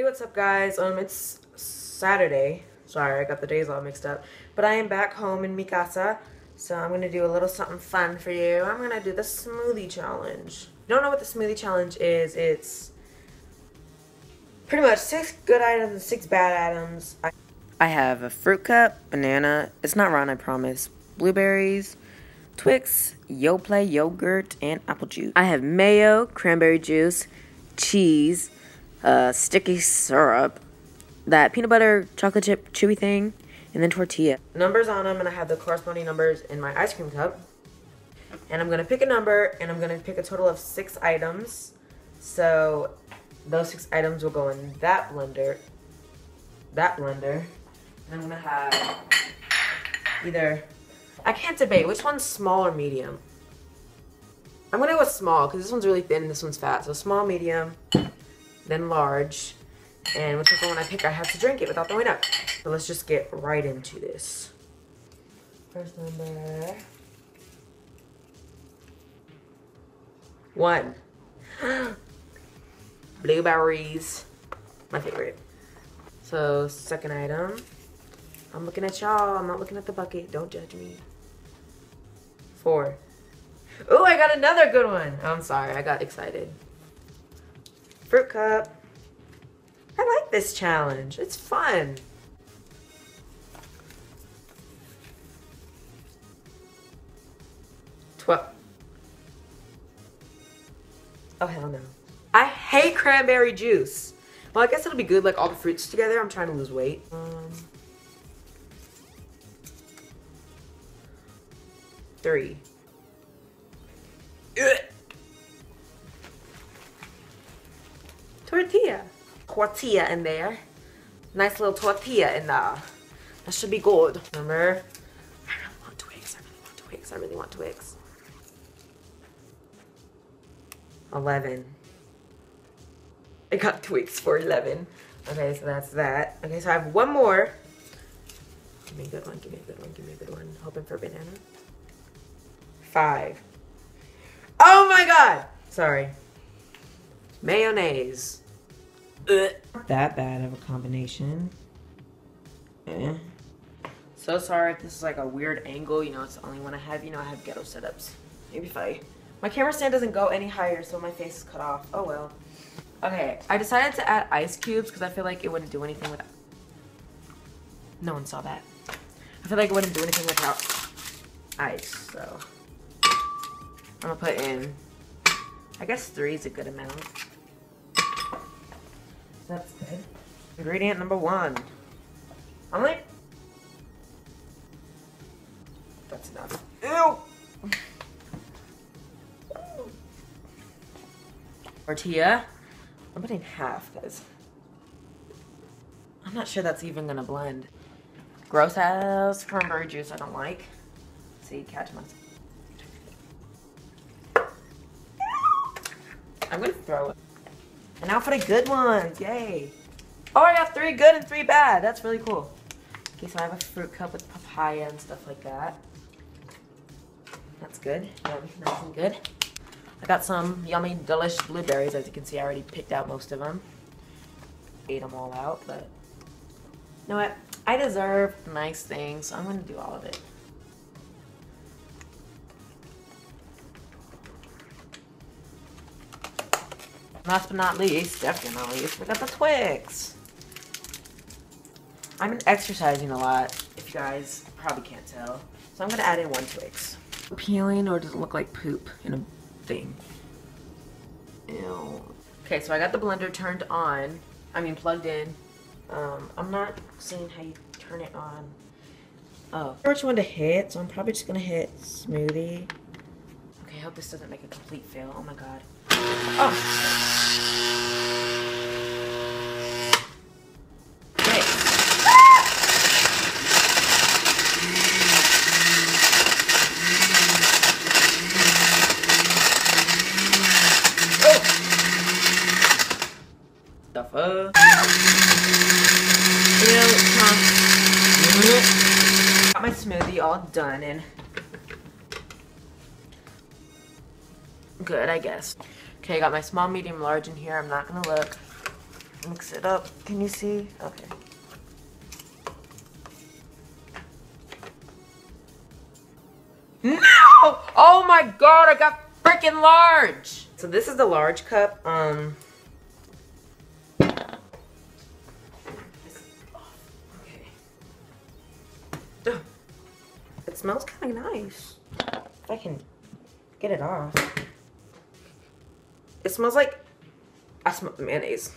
Hey, what's up, guys? Um, it's Saturday. Sorry, I got the days all mixed up. But I am back home in Mikasa, so I'm gonna do a little something fun for you. I'm gonna do the smoothie challenge. You don't know what the smoothie challenge is? It's pretty much six good items and six bad items. I, I have a fruit cup, banana. It's not round, I promise. Blueberries, Twix, Yoplait yogurt, and apple juice. I have mayo, cranberry juice, cheese, uh, sticky syrup, that peanut butter chocolate chip chewy thing, and then tortilla. Numbers on them, and I have the corresponding numbers in my ice cream cup. And I'm gonna pick a number, and I'm gonna pick a total of six items. So those six items will go in that blender, that blender, and I'm gonna have either I can't debate. Which one's small or medium? I'm gonna go with small because this one's really thin and this one's fat. So small, medium, then large. And whichever one I pick, I have to drink it without throwing up. So let's just get right into this. First number. One. Blueberries. My favorite. So second item. I'm looking at y'all. I'm not looking at the bucket. Don't judge me. Four. Oh, I got another good one. I'm sorry, I got excited. Fruit cup. I like this challenge. It's fun. Twelve. Oh, hell no. I hate cranberry juice. Well, I guess it'll be good, like all the fruits together. I'm trying to lose weight. Um, three. Tortilla. Tortilla in there. Nice little tortilla in there. That should be good. Remember? I really want Twix. I really want Twix. I really want Twix. 11. I got Twix for 11. Okay, so that's that. Okay, so I have one more. Give me a good one. Give me a good one. Give me a good one. Hoping for banana five. Oh my god! Sorry. Mayonnaise. Ugh. That bad of a combination. Eh. So sorry if this is like a weird angle. You know, it's the only one I have. You know, I have ghetto setups. Maybe if I... My camera stand doesn't go any higher, so my face is cut off. Oh well. Okay, I decided to add ice cubes because I feel like it wouldn't do anything without... No one saw that. I feel like it wouldn't do anything without ice, so... I'm gonna put in, I guess three is a good amount. That's good. Ingredient number one. I'm like, that's enough. Ew! Tortilla. I'm putting half, guys. I'm not sure that's even gonna blend. Gross ass cranberry juice I don't like. See, catch myself. I'm gonna throw it. And now for the good ones, yay. Oh, I got three good and three bad. That's really cool. Okay, so I have a fruit cup with papaya and stuff like that. That's good, yummy, nice and good. I got some yummy, delicious blueberries. As you can see, I already picked out most of them. Ate them all out, but you know what? I deserve nice things, so I'm gonna do all of it. Last but not least, definitely not least, we got the Twix. I've been exercising a lot, if you guys probably can't tell. So I'm gonna add in one Twix. Peeling or does it look like poop in a thing? Ew. Okay, so I got the blender turned on. I mean plugged in. Um, I'm not seeing how you turn it on. Oh. Which one to hit, so I'm probably just gonna hit smoothie. Okay, I hope this doesn't make a complete fail. Oh my god. Oh. All done and good, I guess. Okay, I got my small, medium, large in here. I'm not gonna look. Mix it up. Can you see? Okay. No! Oh my god, I got freaking large! So this is the large cup. Um. Smells kind of nice. If I can get it off. It smells like I smell mayonnaise.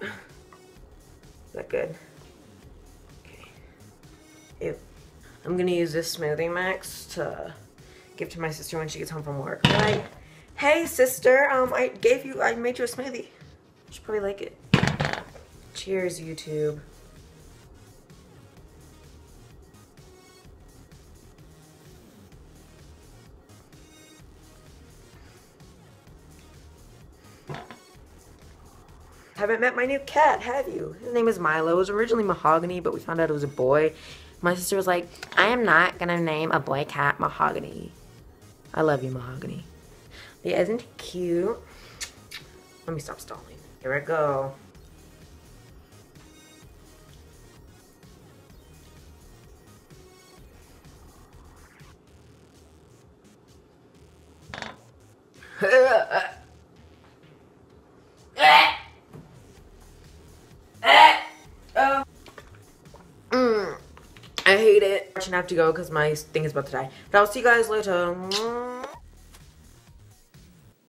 Is that good? Okay. Ew. I'm gonna use this smoothie mix to give to my sister when she gets home from work. Like, hey sister, um, I gave you, I made you a smoothie. Should probably like it. Cheers, YouTube. Haven't met my new cat, have you? His name is Milo. It was originally Mahogany, but we found out it was a boy. My sister was like, I am not gonna name a boy cat Mahogany. I love you, Mahogany. But isn't he cute? Let me stop stalling. Here I go. Mm, I hate it. I have to go because my thing is about to die. But I'll see you guys later.